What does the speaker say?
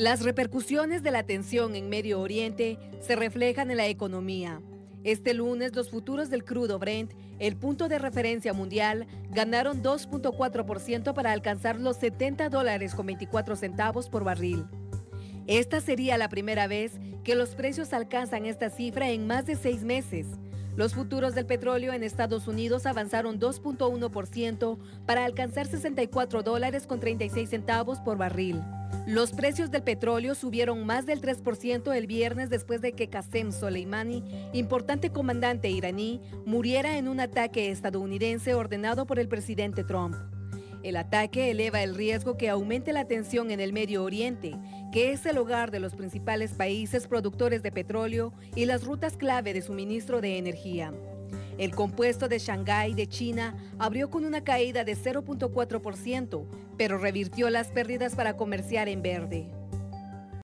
Las repercusiones de la tensión en Medio Oriente se reflejan en la economía. Este lunes los futuros del crudo Brent, el punto de referencia mundial, ganaron 2.4% para alcanzar los 70 dólares con 24 centavos por barril. Esta sería la primera vez que los precios alcanzan esta cifra en más de seis meses. Los futuros del petróleo en Estados Unidos avanzaron 2.1% para alcanzar 64 dólares con 36 centavos por barril. Los precios del petróleo subieron más del 3% el viernes después de que Qasem Soleimani, importante comandante iraní, muriera en un ataque estadounidense ordenado por el presidente Trump. El ataque eleva el riesgo que aumente la tensión en el Medio Oriente, que es el hogar de los principales países productores de petróleo y las rutas clave de suministro de energía. El compuesto de Shanghái de China abrió con una caída de 0.4%, pero revirtió las pérdidas para comerciar en verde.